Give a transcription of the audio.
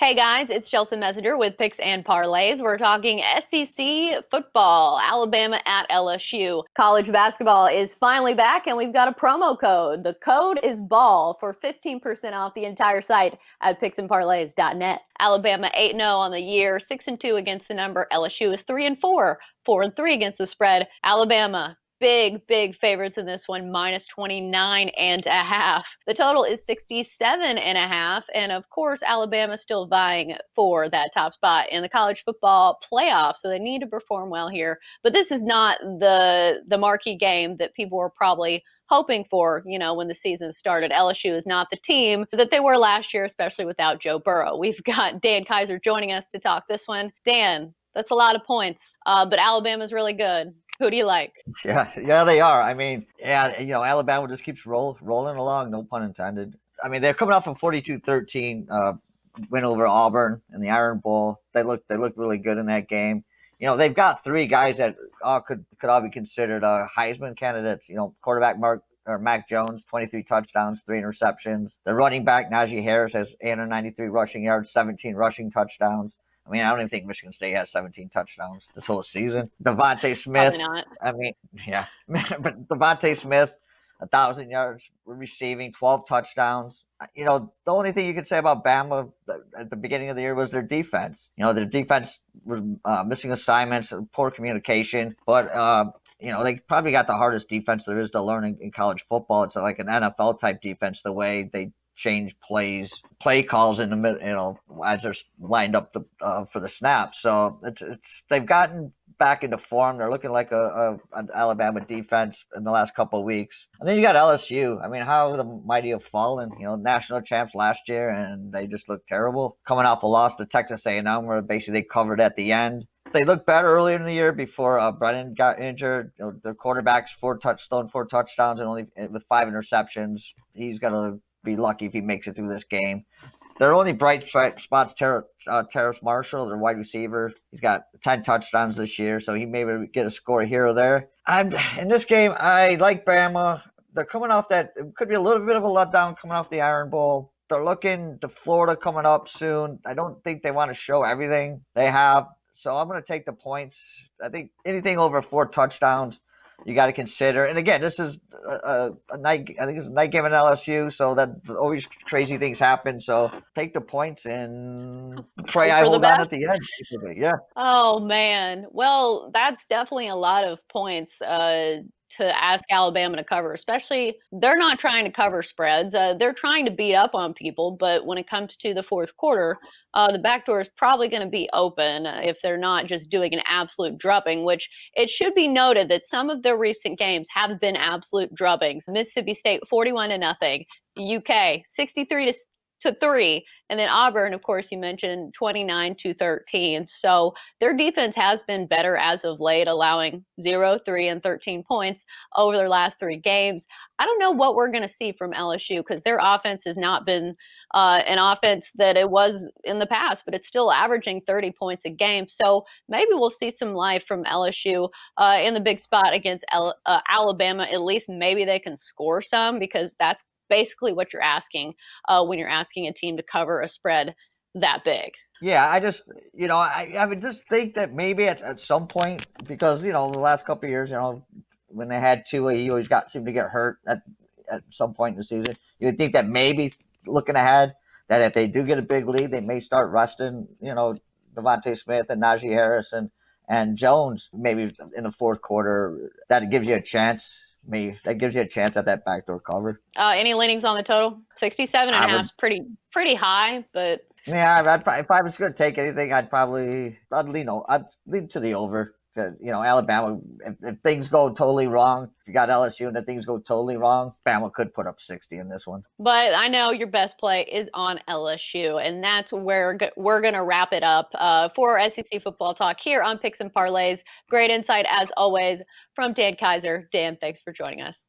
Hey guys, it's Chelsa Messinger with Picks and Parlays. We're talking SEC football, Alabama at LSU. College basketball is finally back and we've got a promo code. The code is BALL for 15% off the entire site at picksandparlays.net. Alabama 8-0 on the year, 6 and 2 against the number. LSU is 3 and 4, 4 and 3 against the spread. Alabama big, big favorites in this one, minus 29 and a half. The total is 67 and a half. And of course, Alabama still vying for that top spot in the college football playoff. So they need to perform well here. But this is not the the marquee game that people were probably hoping for, you know, when the season started. LSU is not the team that they were last year, especially without Joe Burrow. We've got Dan Kaiser joining us to talk this one. Dan, that's a lot of points, uh, but Alabama's really good. Who do you like? Yeah, yeah, they are. I mean, yeah, you know, Alabama just keeps roll, rolling along. No pun intended. I mean, they're coming off a 42-13 uh, win over Auburn in the Iron Bowl. They look they look really good in that game. You know, they've got three guys that uh, could could all be considered uh, Heisman candidates. You know, quarterback Mark or Mac Jones, 23 touchdowns, three interceptions. The running back Najee Harris has 893 rushing yards, 17 rushing touchdowns. I mean, I don't even think Michigan State has 17 touchdowns this whole season. DeVonta Smith. Probably not. I mean, yeah, but DeVonta Smith, a thousand yards receiving, 12 touchdowns. You know, the only thing you could say about Bama at the beginning of the year was their defense. You know, their defense was uh, missing assignments, poor communication, but uh, you know, they probably got the hardest defense there is to learn in, in, college football. It's like an NFL type defense, the way they change plays, play calls in the middle, you know, as they're lined up the, uh, for the snap. So it's, it's they've gotten back into form. They're looking like a, a an Alabama defense in the last couple of weeks. And then you got LSU. I mean, how the mighty have fallen. You know, national champs last year, and they just look terrible. Coming off a loss to Texas A&M, where basically they covered at the end. They looked better earlier in the year before uh, Brennan got injured. You know, their quarterbacks four touchdowns, four touchdowns, and only with five interceptions. He's to be lucky if he makes it through this game. Their only bright spots, Ter- uh, Terrace Marshall, their wide receiver. He's got 10 touchdowns this year, so he may get a score here or there. I'm in this game. I like Bama. They're coming off that. It could be a little bit of a letdown coming off the Iron Bowl. They're looking to Florida coming up soon. I don't think they want to show everything they have, so I'm going to take the points. I think anything over four touchdowns you got to consider. And again, this is a, a, night. I think it's a night game in LSU, so that always crazy things happen. So take the points and pray I hold on at the end. Yeah. Oh man. Well, that's definitely a lot of points. Uh, to ask Alabama to cover, especially they're not trying to cover spreads. Uh, they're trying to beat up on people, but when it comes to the fourth quarter, uh, the back door is probably going to be open if they're not just doing an absolute drubbing, which it should be noted that some of their recent games have been absolute drubbings. Mississippi State 41 to nothing, UK 63 to to three. And then Auburn, of course, you mentioned 29 to 13. So their defense has been better as of late, allowing zero, three, and 13 points over their last three games. I don't know what we're going to see from LSU because their offense has not been uh, an offense that it was in the past, but it's still averaging 30 points a game. So maybe we'll see some life from LSU uh, in the big spot against L- uh, Alabama. At least maybe they can score some because that's basically what you're asking uh, when you're asking a team to cover a spread that big. Yeah, I just, you know, I, I would just think that maybe at, at some point, because, you know, the last couple of years, you know, when they had Tua, he always got seemed to get hurt at, at some point in the season. You would think that maybe looking ahead, that if they do get a big lead, they may start resting, you know, DeVonta Smith and Najee Harris and, and Jones maybe in the fourth quarter. That gives you a chance me. That gives you a chance at that backdoor cover. Uh, any leanings on the total? 67 and a half is pretty pretty high, but yeah, I'd, I'd, if I was going to take anything, I'd probably I'd lean I'd lean to the over you know Alabama. If, if, things go totally wrong, if you got LSU and if things go totally wrong, Bama could put up sixty in this one. But I know your best play is on LSU, and that's where we're going to wrap it up uh, for SEC football talk here on Picks and Parlays. Great insight as always from Dan Kaiser. Dan, thanks for joining us.